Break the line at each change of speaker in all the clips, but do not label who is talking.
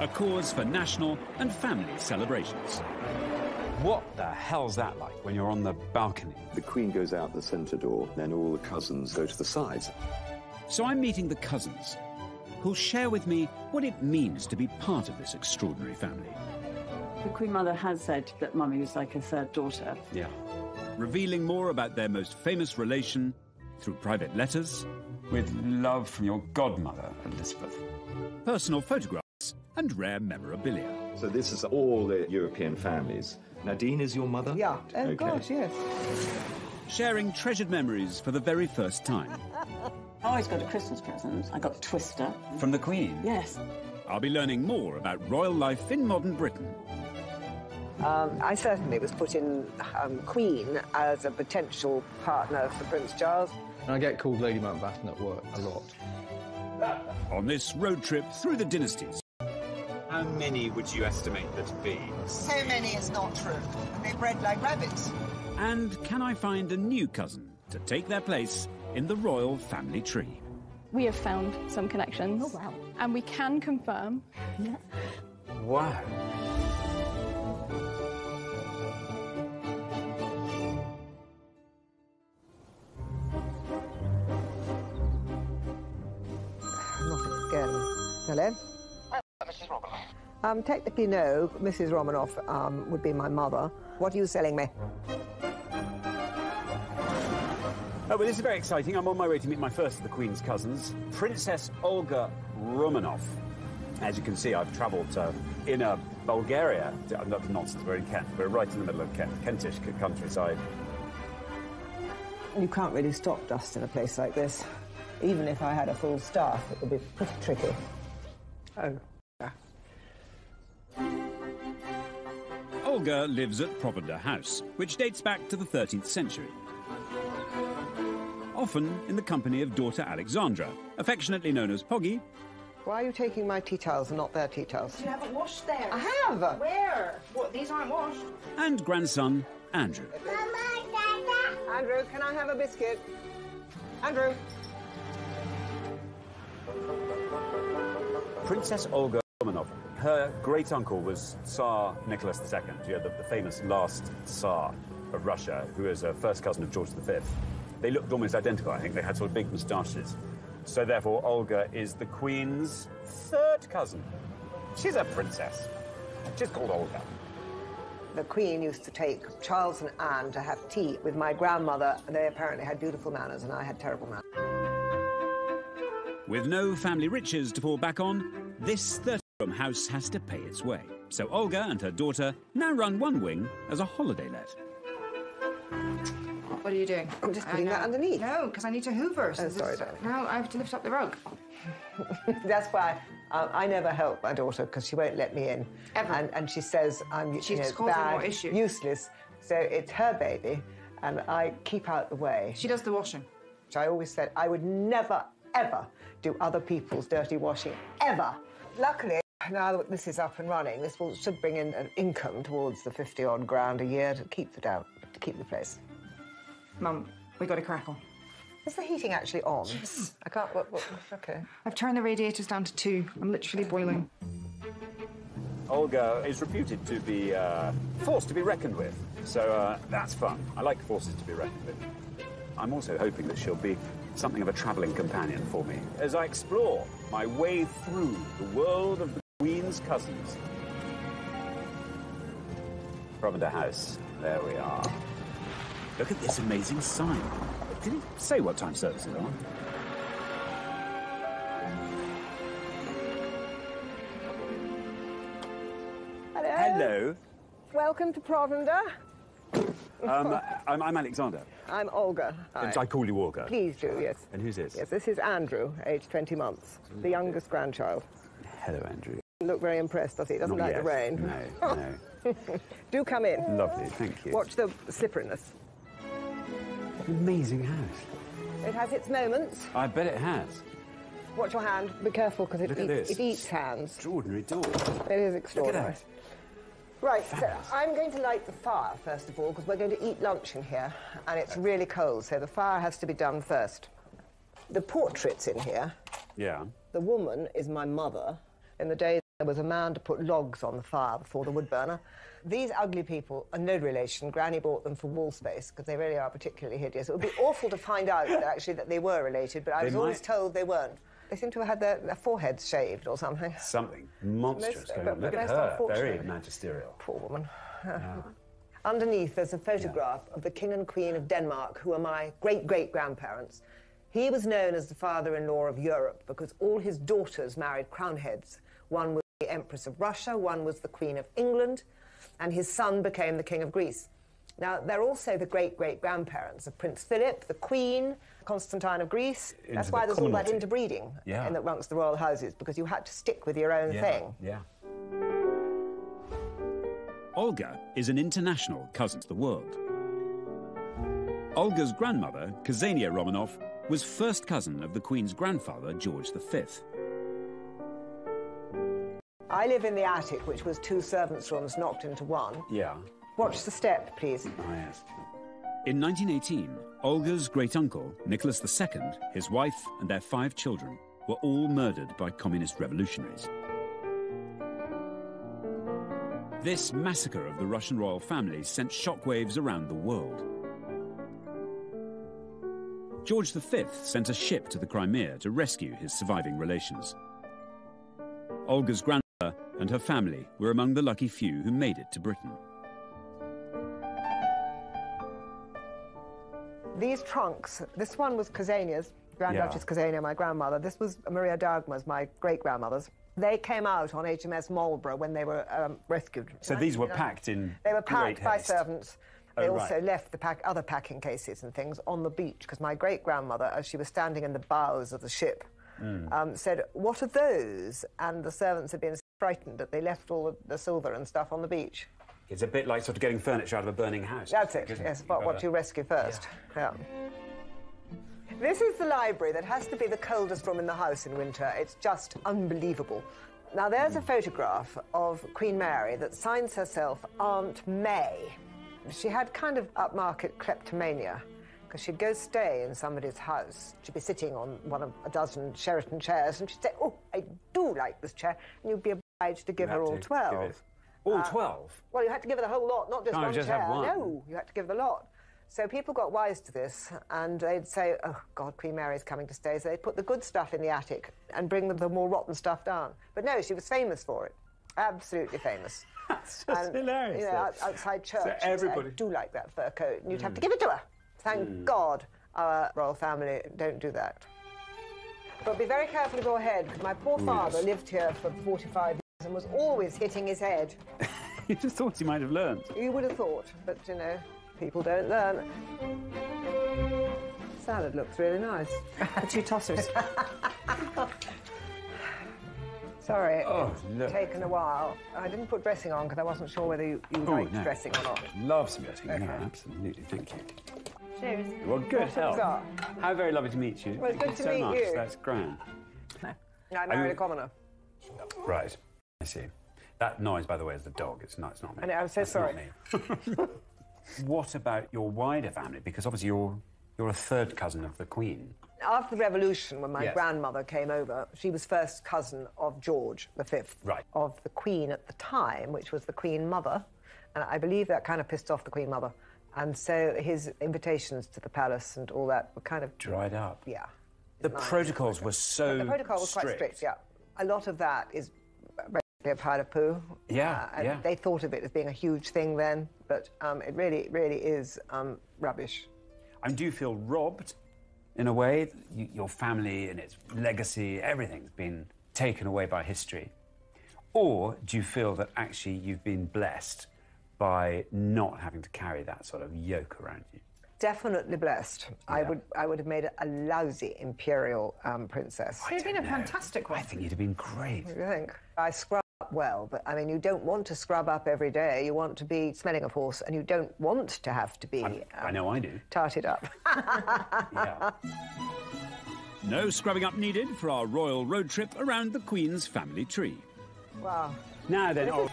a cause for national and family celebrations. What the hell's that like when you're on the balcony?
The Queen goes out the centre door, then all the cousins go to the sides.
So I'm meeting the cousins, who'll share with me what it means to be part of this extraordinary family.
The Queen Mother has said that Mummy was like a third daughter.
Yeah. Revealing more about their most famous relation through private letters. With love from your godmother, Elizabeth. Personal photographs and rare memorabilia.
So this is all the European families. Nadine is your mother?
Yeah. Oh,
Okay.
gosh, yes.
Sharing treasured memories for the very first time.
I always got a Christmas present. I got Twister.
From the Queen.
Yes.
I'll be learning more about royal life in modern Britain.
Um, I certainly was put in um, Queen as a potential partner for Prince Charles.
And I get called Lady Mountbatten at work a lot.
On this road trip through the dynasties.
How many would you estimate there to be?
So many is not true. And they bred like rabbits.
And can I find a new cousin to take their place in the royal family tree?
We have found some connections. Oh, wow. And we can confirm. Yeah.
Wow.
Not again. Hello?
Mrs. Romanoff.
Um, technically, no. Mrs. Romanoff um, would be my mother. What are you selling me?
Oh, well, this is very exciting. I'm on my way to meet my first of the Queen's cousins, Princess Olga Romanov. As you can see, I've travelled uh, inner Bulgaria. Uh, Not nonsense, we're in Kent. We're right in the middle of Kent, Kentish countryside.
You can't really stop dust in a place like this. Even if I had a full staff, it would be pretty tricky. Oh.
Olga lives at Provender House, which dates back to the 13th century. Often in the company of daughter Alexandra, affectionately known as Poggy,
Why are you taking my tea towels and not their tea towels?
You haven't washed them.
I have!
Where? What, these aren't washed?
and grandson Andrew.
Andrew, can I have a biscuit? Andrew.
Princess Olga Romanov. Her great uncle was Tsar Nicholas II, you know, the, the famous last Tsar of Russia, who was a first cousin of George V. They looked almost identical, I think. They had sort of big moustaches. So, therefore, Olga is the Queen's third cousin. She's a princess. She's called Olga.
The Queen used to take Charles and Anne to have tea with my grandmother, and they apparently had beautiful manners, and I had terrible manners.
With no family riches to fall back on, this 30 room house has to pay its way. So Olga and her daughter now run one wing as a holiday let.
What are you doing?
I'm just putting that underneath.
No, because I need to hoover. So
Oh, sorry,
this-
darling.
No, I have to lift up the rug.
That's why um, I never help my daughter because she won't let me in.
Ever.
And, and she says I'm
She's
you know,
causing
bad,
more issues.
useless. So it's her baby, and I keep out the way.
She does the washing.
Which I always said I would never, ever do other people's dirty washing, ever. Luckily, now that this is up and running, this will, should bring in an income towards the 50 odd grand a year to keep the down, to keep the place.
Mum, we got a crackle.
Is the heating actually on? Yes. I can't. What, what, okay.
I've turned the radiators down to two. I'm literally boiling.
Olga is reputed to be uh, forced to be reckoned with. So uh, that's fun. I like forces to be reckoned with. I'm also hoping that she'll be something of a travelling companion for me as I explore my way through the world of the Queen's cousins. Provender House. There we are. Look at this amazing sign. Did it say what time services are?
Hello.
Hello.
Welcome to Provender.
Um, I'm, I'm Alexander.
I'm Olga. Hi.
I call you Olga.
Please do, yes.
And who's this?
Yes, this is Andrew, aged 20 months, the youngest grandchild.
Hello, Andrew.
Look very impressed, does he? Doesn't
Not
like
yet.
the rain.
No, no.
Do come in.
Lovely, thank you.
Watch the slipperiness.
An amazing house.
It has its moments.
I bet it has.
Watch your hand. Be careful because it, eats, it eats hands.
Extraordinary door.
It is extraordinary. Right, so I'm going to light the fire first of all because we're going to eat lunch in here and it's really cold, so the fire has to be done first. The portraits in here,
Yeah.
the woman is my mother. In the days There was a man to put logs on the fire before the wood burner. These ugly people are no relation. Granny bought them for wall space because they really are particularly hideous. It would be awful to find out that actually that they were related, but I
They
was always told they weren't. They seem to have had their, their foreheads shaved or something.
Something monstrous
Most-
going on. Look at her, very magisterial.
Poor woman. Underneath, there's a photograph of the King and Queen of Denmark, who are my great great grandparents. He was known as the father in law of Europe because all his daughters married crown heads. One was the Empress of Russia, one was the Queen of England, and his son became the King of Greece. Now, they're also the great great grandparents of Prince Philip, the Queen, Constantine of Greece. That's
Into
why
the
there's all that interbreeding
Yeah.
in amongst the royal houses because you had to stick with your own
Yeah,
thing.
yeah.
Olga is an international cousin to the world. Olga's grandmother, Ksenia Romanov, was first cousin of the Queen's grandfather, George V.
I live in the attic, which was two servants' rooms knocked into one.
Yeah.
Watch the step, please.
Oh, yes.
In 1918, Olga's great uncle, Nicholas II, his wife, and their five children were all murdered by communist revolutionaries. This massacre of the Russian royal family sent shockwaves around the world. George V sent a ship to the Crimea to rescue his surviving relations. Olga's grandmother and her family were among the lucky few who made it to Britain.
These trunks, this one was Ksenia's, Grand
Yeah.
Duchess Ksenia, my grandmother. This was Maria Dagmar's, my great grandmother's. They came out on HMS Marlborough when they were um, rescued.
So these were packed in
They were
great
packed by
haste.
servants. They
Oh,
also
right.
left the pack, other packing cases and things on the beach because my great grandmother, as she was standing in the bows of the ship,
Hmm.
um, said, What are those? And the servants had been frightened that they left all the, the silver and stuff on the beach.
It's a bit like sort of getting furniture out of a burning house.
That's it, yes, but
got
what you rescue first. Yeah. This is the library that has to be the coldest room in the house in winter. It's just unbelievable. Now, there's a photograph of Queen Mary that signs herself Aunt May. She had kind of upmarket kleptomania because she'd go stay in somebody's house. She'd be sitting on one of a dozen Sheraton chairs and she'd say, Oh, I do like this chair. And you'd be obliged to give her all 12.
All
Uh,
12?
Well, you had to give her the whole lot, not just
Can't
one
just
chair.
have one.
No, you had to give the lot. So people got wise to this, and they'd say, "Oh God, Queen Mary's coming to stay." So they'd put the good stuff in the attic and bring the, the more rotten stuff down. But no, she was famous for it, absolutely famous.
That's just
and,
hilarious.
You know,
though.
outside church,
So everybody.
"I do like that fur coat," and you'd have to
Mm.
give it to her. Thank
Mm.
God, our royal family don't do that. But be very careful of your head, because my poor father
yes.
lived here for 45 years and was always hitting his head.
you just thought he might have learned.
You would have thought, but you know, people don't learn. Salad looks really nice. The two tossers. Sorry,
Oh,
it's
look.
taken a while. I didn't put dressing on because I wasn't sure whether you, you
Oh,
liked
no.
dressing or not.
Love some dressing.
Okay.
No, absolutely. Thank you.
Cheers.
Well, good health. How very lovely to meet you.
Well,
Thank
good
you
to
so
meet
much.
you.
That's grand.
No, I married a commoner.
Right. I see. That noise, by the way, is the dog. It's not. It's not me.
I know, I'm so
That's not
sorry.
me. what about your wider family? Because obviously you're you're a third cousin of the Queen.
After the revolution, when my
Yes.
grandmother came over, she was first cousin of George V,
Right.
of the Queen at the time, which was the Queen Mother. And I believe that kind of pissed off the Queen Mother. And so his invitations to the palace and all that were kind of
Dried up.
Yeah.
The protocols were so
the protocol was quite strict, yeah. A lot of that is basically a pile of poo.
Yeah,
Uh, and
yeah.
They thought of it as being a huge thing then, but um, it really, really is um, rubbish.
And do you feel robbed, in a way? You, your family and its legacy, everything's been taken away by history. Or do you feel that actually you've been blessed by not having to carry that sort of yoke around you?
Definitely blessed. I would, I would have made a lousy imperial um, princess.
You'd have been a fantastic one.
I think you'd have been great.
What do you think? I scrub up well, but I mean, you don't want to scrub up every day. You want to be smelling of horse, and you don't want to have to be
I know I do.
tarted up.
Yeah.
No scrubbing up needed for our royal road trip around the Queen's family tree.
wow.
Now then, oh.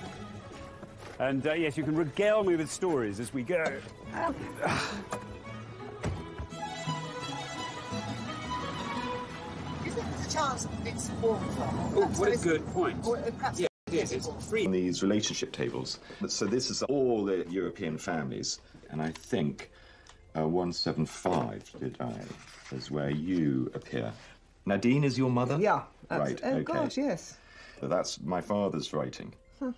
And uh, yes, you can regale me with stories as we go.
Do you think there's a chance it's water?
Oh, what a good point.
Or uh, perhaps
Yeah.
Yes, it's free.
On these relationship tables. So this is all the European families, and I think uh, 175, did I, is where you appear. Nadine is your mother?
Yeah.
Right,
Oh,
okay.
gosh, yes.
So that's my father's writing.
Huh.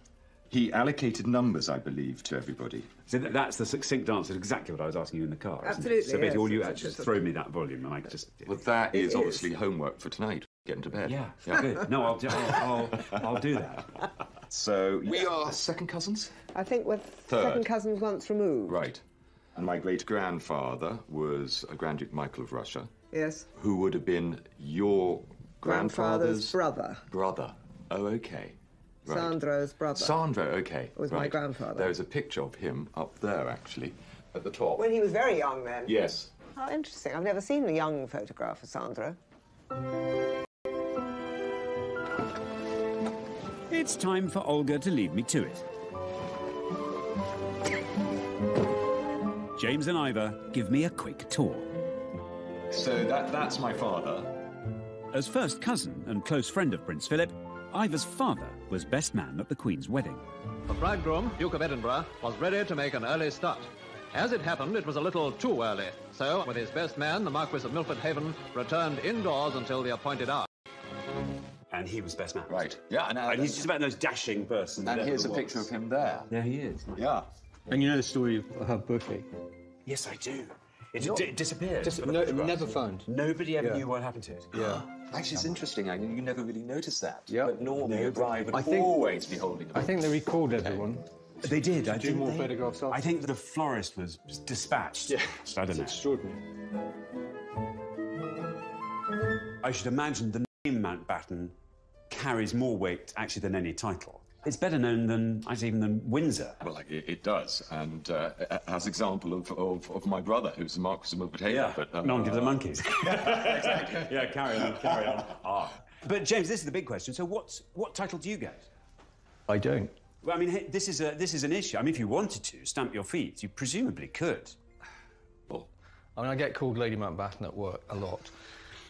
He allocated numbers, I believe, to everybody.
So th- that's the succinct answer to exactly what I was asking you in the car. isn't it?
Absolutely,
So basically,
yes.
all you
It's-
actually
it's-
just throw me that volume, and I just.
Well, that is
It
obviously homework for tonight. Get into bed.
Yeah, good. No, I'll, do- I'll, I'll, I'll do that.
So we are second cousins.
I think we're
Third.
second cousins once removed.
Right. And my great grandfather was a Grand Duke Michael of Russia,
Yes.
who would have been your
Grandfather's
grandfather's
brother.
brother. Oh, okay. Right.
Sandro's brother.
Sandro, okay.
Was my grandfather.
There's a picture of him up there, actually, at the top.
When he was very young then.
Yes.
How interesting. I've never seen a young photograph of Sandro.
It's time for Olga to lead me to it. James and Ivor give me a quick tour.
So that, that's my father.
As first cousin and close friend of Prince Philip, Ivor's father was best man at the Queen's wedding.
The bridegroom, Duke of Edinburgh, was ready to make an early start. As it happened, it was a little too early. So, with his best man, the Marquis of Milford Haven, returned indoors until the appointed hour.
And he was best man.
Right. Yeah, and, uh,
and he's just about the most dashing person.
And here's a
ever
picture of him there.
There he is.
Yeah.
And you know the story of her bouquet?
Yes, I do. It,
Not-
d- it disappeared.
Dis- no, never found.
Nobody ever
Yeah.
knew what happened to it.
Yeah.
Actually, it's interesting. I mean, you never really noticed that.
Yeah.
But normally a bride would
I think-
always be holding
I think they recalled everyone.
They did. I
do more
they-
photographs
I think the florist was dispatched.
Yeah.
I don't
It's
know.
extraordinary.
I should imagine the name Mountbatten carries more weight actually than any title. It's better known than actually even than Windsor.
Well, like, it, it does, and uh, as example of, of, of my brother, who's the Marquis of Milford Haven.
Yeah,
but, um,
no one gives the monkeys. exactly. Yeah, carry on, carry on. Ah. But James, this is the big question. So, what's what title do you get?
I don't.
Well, I mean, this is a this is an issue. I mean, if you wanted to stamp your feet, you presumably could.
Well, I mean, I get called Lady Mountbatten at work a lot,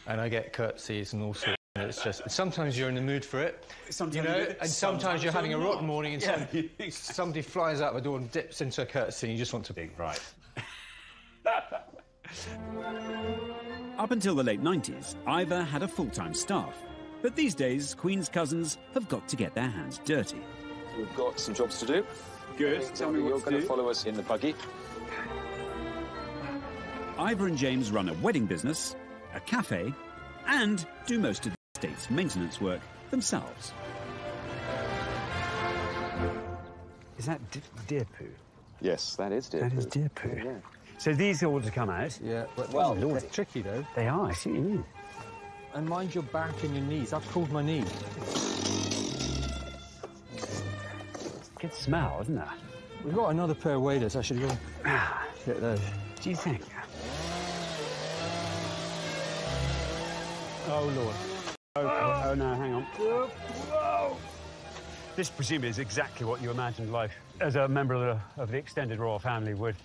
and I get curtsies and all sorts. And it's just sometimes you're in the mood for it,
Sometimes
you know,
you-
and sometimes,
sometimes
you're having a rotten morning, and
Yeah.
some- somebody flies out the door and dips into a curtsy, and you just want to
be right.
Up until the late 90s, Ivor had a full time staff. But these days, Queen's cousins have got to get their hands dirty.
We've got some jobs to do.
Good. Tell me what
You're going
do.
to follow us in the buggy.
Ivor and James run a wedding business, a cafe, and do most of the estate's maintenance work themselves.
Is that d- deer poo?
Yes, that is dear.
That is deer poo. So these are all to come out.
Yeah, but
Well,
well,
Lordy.
it's tricky though.
They are. I see what you mean.
And mind your back and your knees. I've pulled my knee.
Good smell, isn't it?
We've got another pair of waders. I should go ah. get those.
Do you think?
Oh lord.
Oh, oh no, hang on. Whoa. This presumably is exactly what you imagined life as a member of the, of the extended royal family would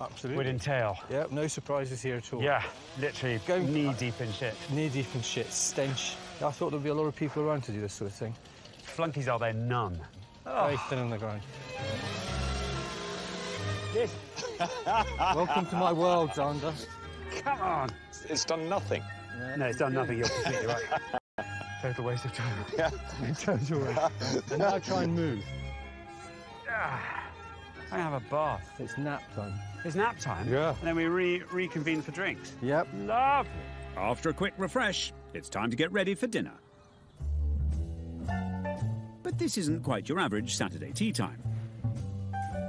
Absolutely.
would entail.
Yep, no surprises here at all.
Yeah, literally
Go-
knee deep in shit.
Knee deep in shit, stench. I thought there'd be a lot of people around to do this sort of thing.
Flunkies are there none.
Very ah. thin on the ground.
Yes.
Welcome to my world, Zander.
Come on.
It's done nothing.
No, it's done nothing. You're completely right. Total waste of time.
Yeah.
Total waste. and now try and move.
Ah, I have a bath.
It's nap time.
It's nap time.
Yeah.
And then we re- reconvene for drinks.
Yep.
Lovely.
After a quick refresh, it's time to get ready for dinner. But this isn't quite your average Saturday tea time.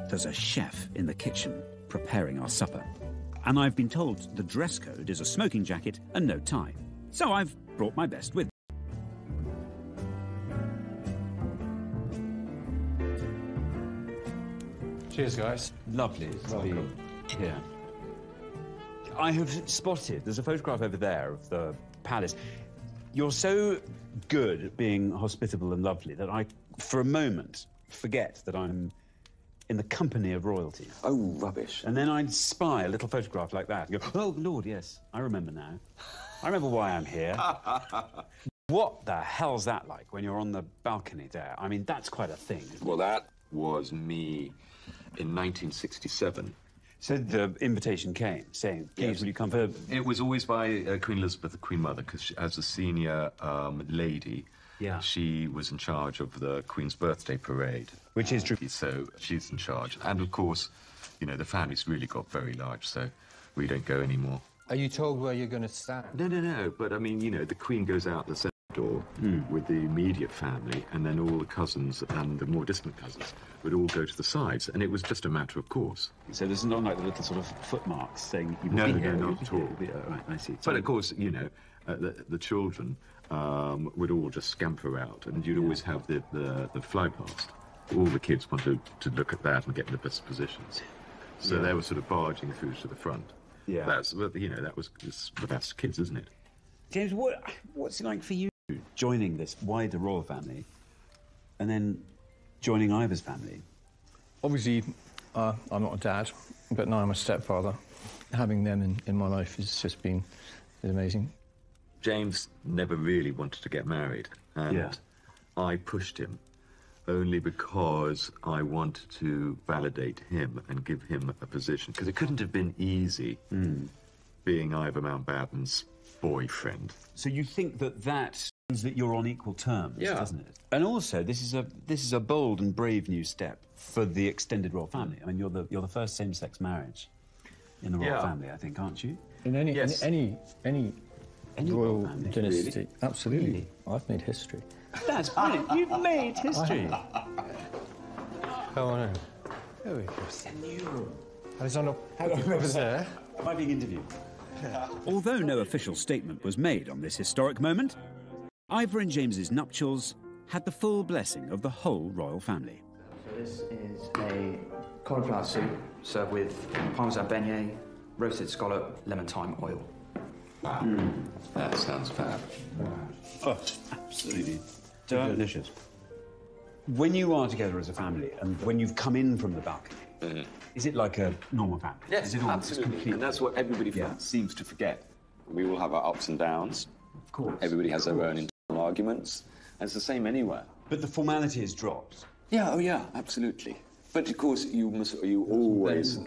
There's a chef in the kitchen preparing our supper. And I've been told the dress code is a smoking jacket and no tie. So I've brought my best with me.
Cheers, guys.
Lovely to be here. I have spotted, there's a photograph over there of the palace. You're so good at being hospitable and lovely that I, for a moment, forget that I'm in the company of royalty.
Oh, rubbish.
And then I'd spy a little photograph like that and go, oh, Lord, yes, I remember now. I remember why I'm here. What the hell's that like when you're on the balcony there? I mean, that's quite a thing.
Well, that was me in 1967.
So the invitation came saying, please,
Yes.
will you come for...
It was always by uh, Queen Elizabeth, the Queen Mother, because as a senior um, lady,
Yeah.
she was in charge of the Queen's birthday parade.
Which is true.
So she's in charge. And of course, you know, the family's really got very large, so we don't go anymore.
Are you told where you're going to stand?
No, no, no. But I mean, you know, the Queen goes out the centre door with the immediate family, and then all the cousins and the more distant cousins would all go to the sides, and it was just a matter of course.
So this is not like the little sort of footmarks saying... You
No, no,
here,
no, not at all.
here. Right, I see.
But of course, you know, uh, the, the children um, would all just scamper out, and you'd always have the, the, the fly past. All the kids wanted to look at that and get in the best positions. So
Yeah.
they were sort of barging through to the front.
Yeah.
That's, you know, that was, that's kids, isn't it?
James, what, what's it like for you joining this wider royal family and then joining Ivor's family?
Obviously, uh, I'm not a dad, but now I'm a stepfather. Having them in, in my life has just been is amazing.
James never really wanted to get married, and
Yeah.
I pushed him only because I wanted to validate him and give him a position because it couldn't have been easy being Ivor Mountbatten's boyfriend.
So you think that that means that you're on equal terms,
Yeah.
doesn't it? And also, this is a this is a bold and brave new step for the extended royal family. I mean, you're the you're the first same-sex marriage in the royal
Yeah.
family, I think, aren't you?
In any
Yes.
in any any,
Any
royal
royal family,
dynasty,
really?
absolutely.
Really?
I've made history.
That's brilliant. You've made history.
How on earth? There we go. Alexander, over there.
Am I being interviewed?
Although no official statement was made on this historic moment, Ivor and James's nuptials had the full blessing of the whole royal family.
So this is a cauliflower soup served with parmesan beignet, roasted scallop, lemon thyme oil.
Mm, that sounds fab.
Oh, absolutely delicious. When you are together as a family, and when you've come in from the balcony, uh-huh. is it like a normal family?
Yes,
is it
absolutely.
complete-
And that's what everybody
Yeah.
seems to forget. We all have our ups and downs.
Of course.
Everybody has their own internal arguments. And it's the same anywhere.
But the formality is dropped.
Yeah, oh yeah, absolutely. But of course, you must, you always,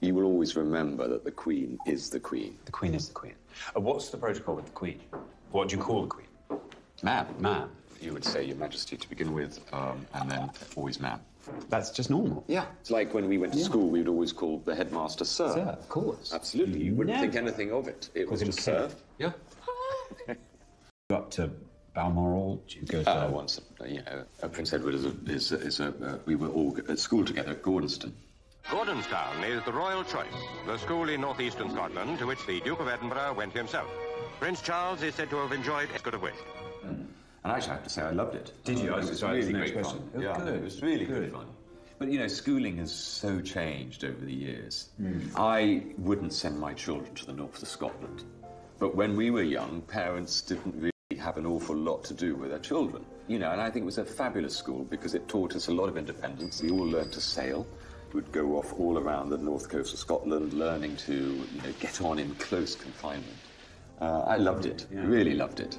you will always remember that the Queen is the Queen.
The Queen is the Queen. Uh, what's the protocol with the Queen? What do you call the Queen?
Ma'am.
Ma'am.
You would say Your Majesty to begin with, um, and then always ma'am.
That's just normal.
Yeah, it's like when we went to school, we would always call the headmaster Sir.
Sir, of course.
Absolutely, you wouldn't
Never.
think anything of it. It was just
Sir.
Sir. Yeah.
Go up to Balmoral? Do you go to...
Uh, once, uh, you know, Prince Edward is a, is a, is a uh, we were all at school together at Gordonstoun.
Gordonstoun is the royal choice, the school in northeastern Scotland to which the Duke of Edinburgh went himself. Prince Charles is said to have enjoyed as good a wish.
And I actually, I have to say, I loved it.
Did you? I
It
was
was really
the
great
next
fun.
question. Oh,
yeah,
good.
it was really good.
Good.
fun. But you know, schooling has so changed over the years.
Hmm.
I wouldn't send my children to the north of Scotland. But when we were young, parents didn't really have an awful lot to do with their children. You know, and I think it was a fabulous school because it taught us a lot of independence. We all learned to sail. We'd go off all around the north coast of Scotland, learning to, you know, get on in close confinement. Uh, I loved it. Really loved it.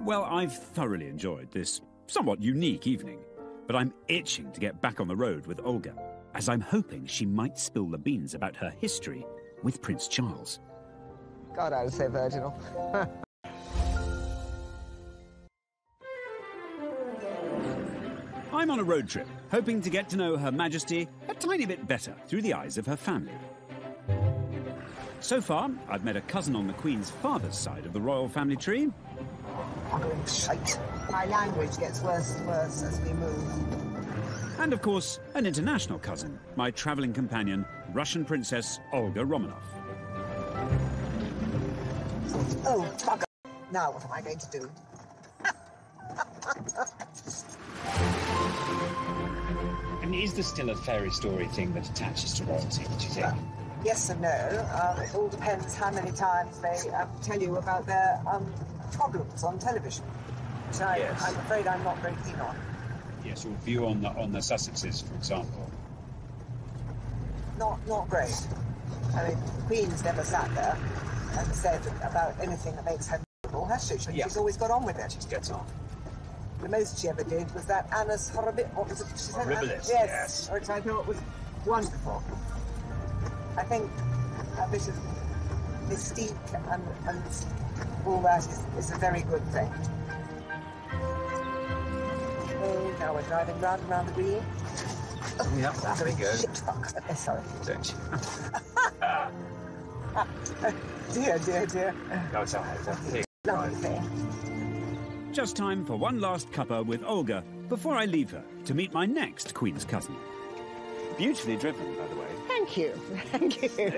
Well, I've thoroughly enjoyed this somewhat unique evening, but I'm itching to get back on the road with Olga, as I'm hoping she might spill the beans about her history with Prince Charles.
God, I was say virginal.
I'm on a road trip, hoping to get to know Her Majesty a tiny bit better through the eyes of her family. So far, I've met a cousin on the Queen's father's side of the royal family tree,
shite. My language gets worse and worse as we move.
and of course, an international cousin, my travelling companion, Russian Princess Olga Romanov.
Oh, bugger. Now what am I going to do?
I mean, is there still a fairy story thing that attaches to royalty, do you think?
Yes and no. Um, it all depends how many times they um, tell you about their um, problems on television, which I,
Yes.
I'm afraid I'm not very keen on.
Yes, your view on the, on the Sussexes, for example.
Not, not great. I mean, the Queen's never sat there and said about anything that makes her miserable,
has she? She-
Yeah.
She's always got on with it.
Just gets on.
The most she ever did was that Annus Horribilis. What was it? She said
Horribilis,
Yes.
yes.
Which I thought was wonderful. I think a bit of mystique and, and all that is, is a very good thing. Oh, now we're driving round and round the green.
Yeah, there we go.
Shit, fuck. Sorry.
Don't you?
Oh, dear, dear, dear.
No, it's all right. It's a big
Lovely thing.
Just time for one last cuppa with Olga before I leave her to meet my next Queen's cousin.
Beautifully driven, by the way.
Thank you. Thank you.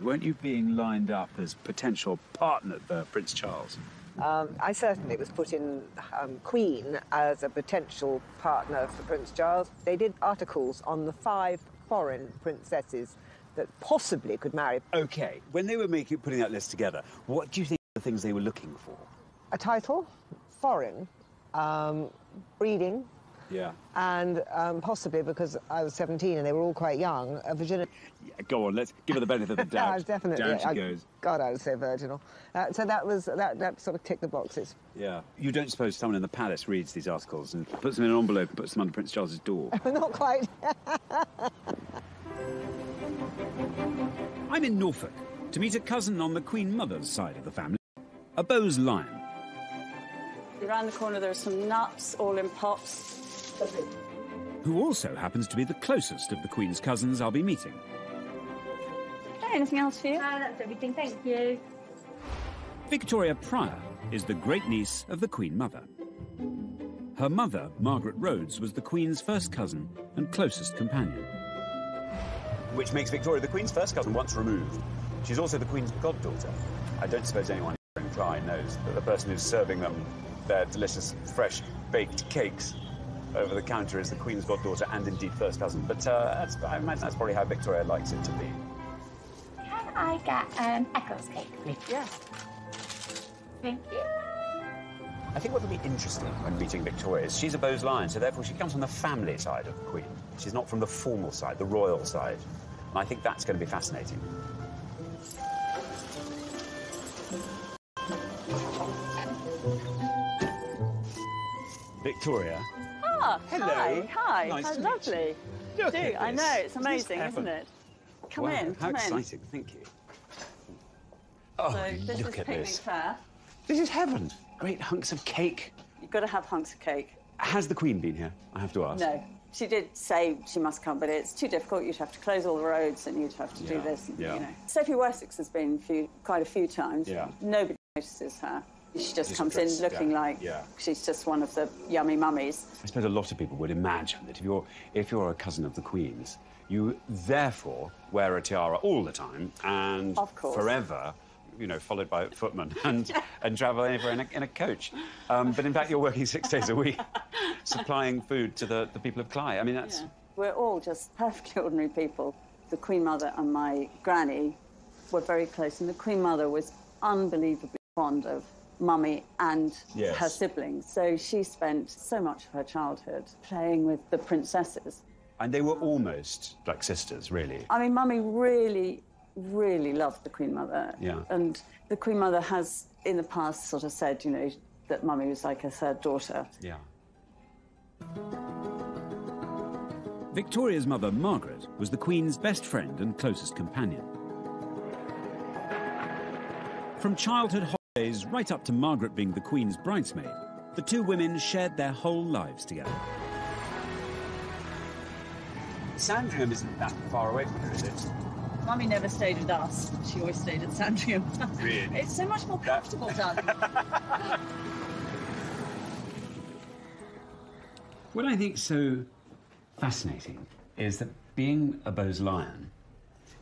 Weren't you being lined up as potential partner for Prince Charles?
Um, I certainly was put in um, Queen as a potential partner for Prince Charles. They did articles on the five foreign princesses that possibly could marry.
Okay, when they were making putting that list together, what do you think the things they were looking for?
A title, foreign, um, breeding,
Yeah.
and um, possibly because I was 17 and they were all quite young, a virginity.
Go on, let's give her the benefit of the doubt.
I was definitely.
Down she
I-
goes.
God, I was so virginal. Uh, so that was that. That sort of ticked the boxes.
Yeah. You don't suppose someone in the palace reads these articles and puts them in an envelope and puts them under Prince Charles's door?
Not quite.
I'm in Norfolk to meet a cousin on the Queen Mother's side of the family, a Bowes Lyon.
Around the corner, there are some nuts, all in pots.
who also happens to be the closest of the Queen's cousins I'll be meeting.
Anything else for you?
No, that's everything. Thank you.
Victoria Pryor is the great niece of the Queen Mother. Her mother, Margaret Rhodes, was the Queen's first cousin and closest companion.
Which makes Victoria the Queen's first cousin once removed. She's also the Queen's goddaughter. I don't suppose anyone here in Cley knows that the person who's serving them their delicious, fresh baked cakes over the counter is the Queen's goddaughter and indeed first cousin. But uh, that's, I imagine that's probably how Victoria likes it to be.
Can I get an Eccles cake, please?
Yes.
Thank you.
I think what will be interesting when meeting Victoria is she's a Bowes Lyon, so therefore she comes from the family side of the Queen. She's not from the formal side, the royal side. And I think that's going to be fascinating. Victoria.
Ah,
Hello.
hi, hi.
Nice
How lovely.
Look
Do, I know, it's amazing, isn't it? Come
wow,
in,
How
come in.
exciting, thank you. Oh,
so this
look
is
at
picnic
this. This is heaven. Great hunks of cake.
You've got to have hunks of cake.
Has the Queen been here? I have to ask.
No. She did say she must come, but it's too difficult. You'd have to close all the roads and you'd have to do this. And,
yeah.
You know. Sophie Wessex has been few, quite a few times.
Yeah.
Nobody notices her. She just
Just
comes in looking
yeah,
like
yeah.
she's just one of the yummy mummies.
I suppose a lot of people would imagine that if you're if you're a cousin of the Queen's, you therefore wear a tiara all the time and
Of course.
forever, you know, followed by footmen and and travel anywhere in a, in a coach. Um, but in fact, you're working six days a week, supplying food to the, the people of Cley. I mean, that's
Yeah. We're all just perfectly ordinary people. The Queen Mother and my granny were very close, and the Queen Mother was unbelievably fond of Mummy and
Yes.
her siblings. So she spent so much of her childhood playing with the princesses.
and they were almost like sisters, really.
I mean, Mummy really, really loved the Queen Mother.
Yeah.
And the Queen Mother has, in the past, sort of said, you know, that Mummy was like a third daughter.
Yeah.
Victoria's mother, Margaret, was the Queen's best friend and closest companion. From childhood holidays right up to Margaret being the Queen's bridesmaid, the two women shared their whole lives together.
Sandringham isn't that far away from here, is it?
Mummy never stayed with us. She always stayed at Sandringham.
Really?
It's so much more comfortable, darling.
What I think so fascinating is that being a Bowes Lyon,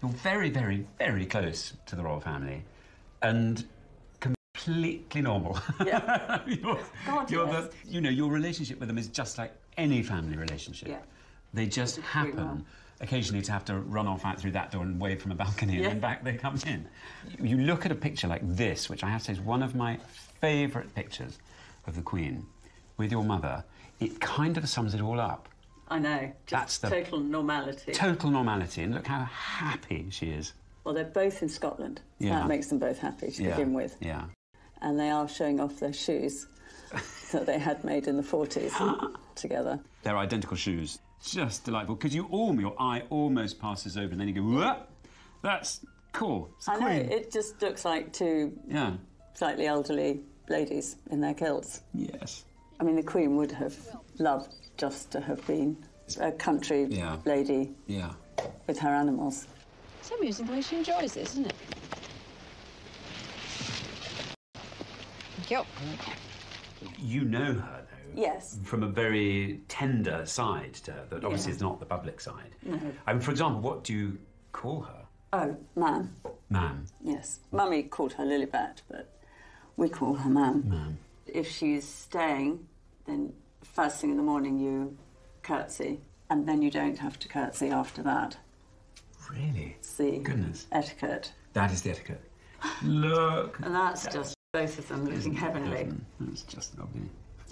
you're very, very, very close to the royal family and completely normal.
Yeah.
you're,
God,
you're
yes.
the, you know, your relationship with them is just like any family relationship.
Yeah.
They just happen occasionally to have to run off out through that door and wave from a balcony and then back they come in. You you look at a picture like this, which I have to say is one of my favourite pictures of the Queen with your mother, it kind of sums it all up.
I know.
That's the
total normality.
total normality, and look how happy she is.
Well, they're both in Scotland. So
Yeah.
That makes them both happy to
Yeah,
begin with.
Yeah.
And they are showing off their shoes that they had made in the 40s together.
They're identical shoes. Just delightful. Because you all, your eye almost passes over, and then you go, what? That's cool. It's
I know, it just looks like two
Yeah.
slightly elderly ladies in their kilts.
Yes.
I mean, the Queen would have loved just to have been a country
Yeah.
lady
Yeah.
with her animals.
It's amusing the way she enjoys this, isn't it? Thank you.
You know her, though.
Yes.
From a very tender side to her, that obviously
Yeah.
is not the public side.
No.
I mean, for example, what do you call her?
Oh, ma'am.
Ma'am.
Yes. Mummy called her Lilibet, but we call her ma'am.
Ma'am.
If she's staying, then first thing in the morning you curtsy, and then you don't have to curtsy after that.
Really?
See.
Goodness.
etiquette.
That is the etiquette. Look.
And that's just both of them looking heavenly.
It's just lovely.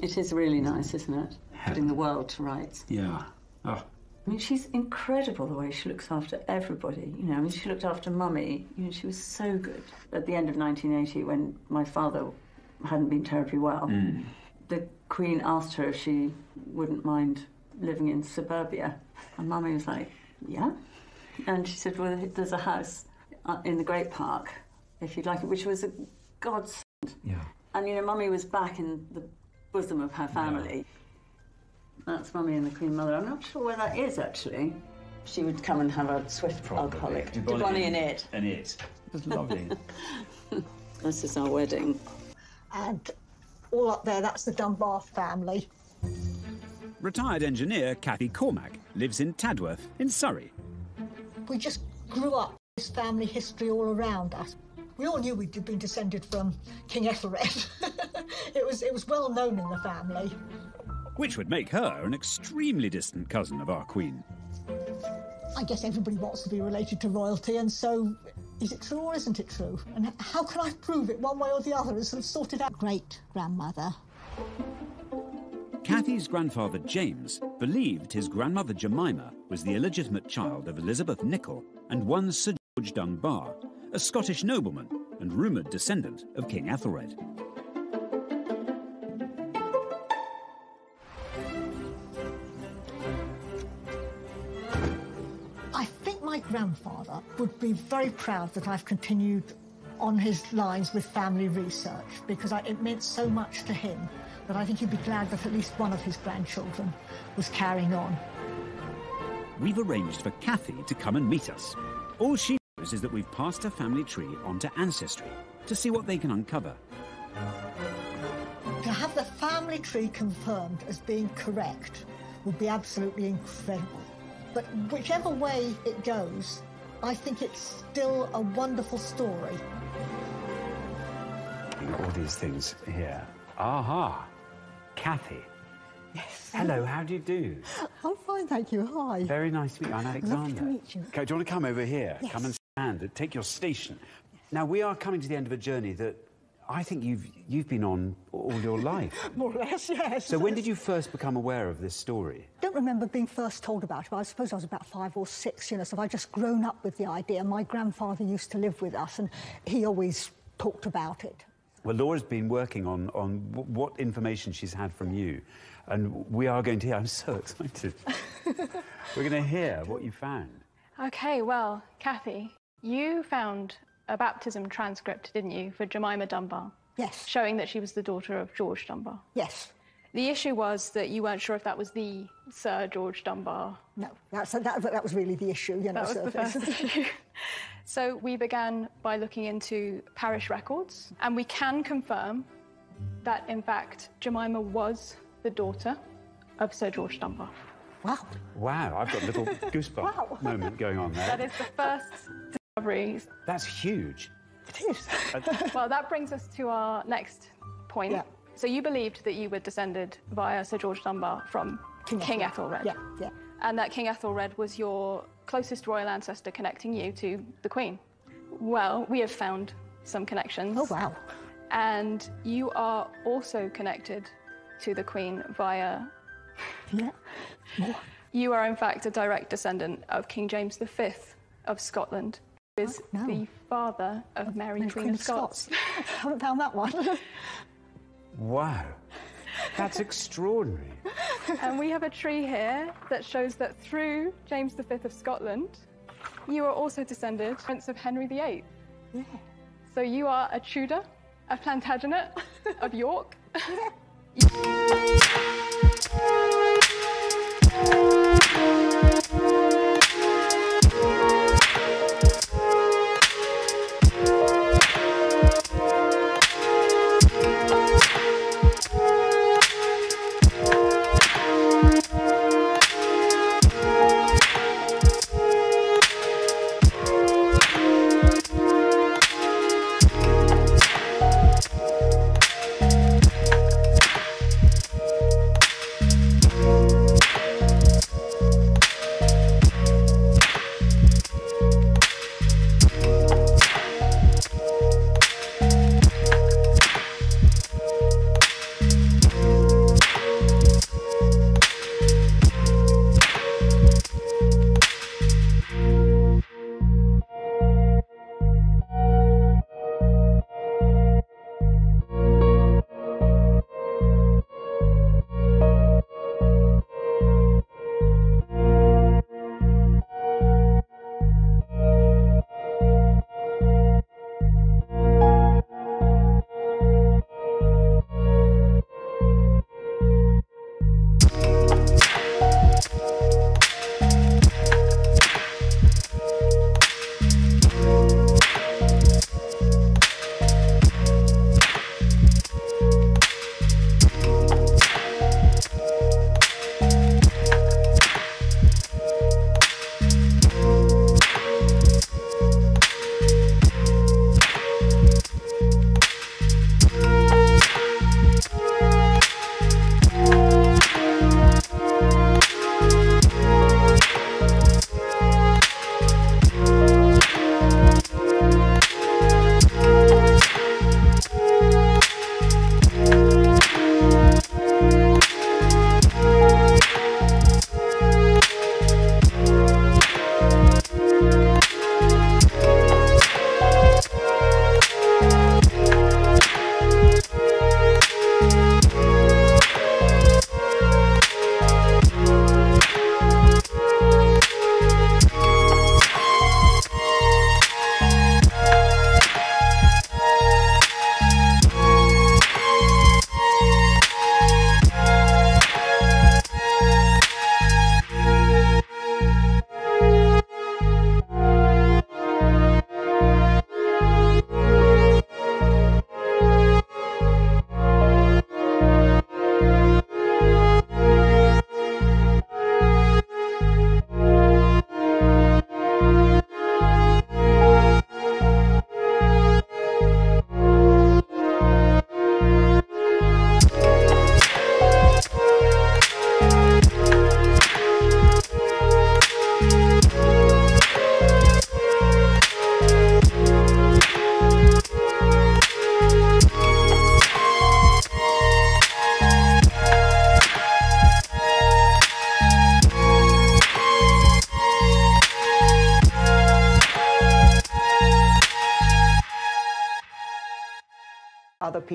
It is really nice, isn't it? Putting the world to rights.
Yeah. Oh.
I mean, she's incredible the way she looks after everybody. You know, I mean, she looked after Mummy. You know, she was so good. At the end of 1980, when my father hadn't been terribly well,
Mm.
the Queen asked her if she wouldn't mind living in suburbia. And Mummy was like, yeah. And she said, well, there's a house uh, in the Great Park, if you'd like it, which was a godsend.
Yeah.
And, you know, Mummy was back in the bosom of her family. That's Mummy and the Queen Mother. I'm not sure where that is, actually. She would come and have a swift alcoholic. Dubonnet and it.
And it. It was lovely.
This is our wedding.
And all up there, that's the Dunbar family.
Retired engineer Kathy Cormack lives in Tadworth in Surrey.
We just grew up this family history all around us. We all knew we'd been descended from King Ethelred. it was it was well known in the family.
Which would make her an extremely distant cousin of our Queen.
I guess everybody wants to be related to royalty, and so is it true or isn't it true? And how can I prove it one way or the other and sort of sort it out? Great grandmother.
Kathy's grandfather James believed his grandmother Jemima was the illegitimate child of Elizabeth Nichol and one Sir George Dunbar, a Scottish nobleman and rumoured descendant of King Athelred.
I think my grandfather would be very proud that I've continued on his lines with family research because I, it meant so much to him that I think he'd be glad that at least one of his grandchildren was carrying on.
We've arranged for Kathy to come and meet us. All she is that we've passed a family tree on to Ancestry to see what they can uncover.
To have the family tree confirmed as being correct would be absolutely incredible. But whichever way it goes, I think it's still a wonderful story.
All these things here. Aha! Kathy.
Yes.
Hello, how do you do?
I'm fine, thank you. Hi.
Very nice to meet you. I'm Alexander.
Lovely to meet you.
Okay, do you want to come over here?
Yes.
Come and stand. and Take your station. Now we are coming to the end of a journey that I think you've you've been on all your life.
More or less, yes.
so when did you first become aware of this story?
don't remember being first told about it, but I suppose I was about five or six, you know, so I've just grown up with the idea. My grandfather used to live with us, and he always talked about it.
Well, Laura's been working on on what information she's had from you, and we are going to hear. I'm so excited. We're going to hear what you found.
Okay, well, Kathy, you found a baptism transcript, didn't you, for Jemima Dunbar?
Yes.
Showing that she was the daughter of George Dunbar.
Yes.
The issue was that you weren't sure if that was the Sir George Dunbar.
No, that's, that, that was really the issue, you know.
That was
so
the first issue. So we began by looking into parish records, and we can confirm that, in fact, Jemima was the daughter of Sir George Dunbar.
Wow.
Wow, I've got a little goosebump moment going on there.
That is the first discovery.
That's huge.
It is.
well, that brings us to our next point. So you believed that you were descended via Sir George Dunbar from King, Ethelred.
Yeah, yeah.
And that King Ethelred was your closest royal ancestor connecting you to the Queen. Well, we have found some connections.
Oh, wow.
And you are also connected to the Queen via.
Yeah.
You are, in fact, a direct descendant of King James V of Scotland, is oh, the father of Mary, Queen, of Scots.
I haven't found that one.
Wow. That's extraordinary.
and we have a tree here that shows that through James V of Scotland, you are also descended from Prince of Henry VIII.
Yeah.
So you are a Tudor, a Plantagenet of York.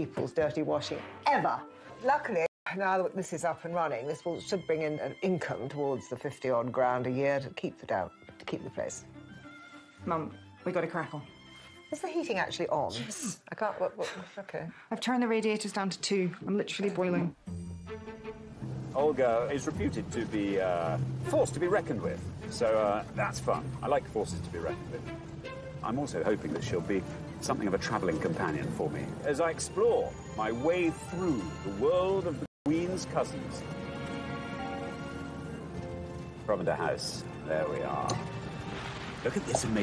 People's dirty washing ever. Luckily, now that this is up and running, this will should bring in an income towards the 50 odd grand a year to keep the down, to keep the place.
Mum, we got a crackle.
Is the heating actually on?
Yes.
I can't. What, what, okay.
I've turned the radiators down to two. I'm literally boiling.
Olga is reputed to be uh, forced to be reckoned with, so uh, that's fun. I like forces to be reckoned with. I'm also hoping that she'll be something of a travelling companion for me as I explore my way through the world of the Queen's cousins. Provender House. There we are. Look at this amazing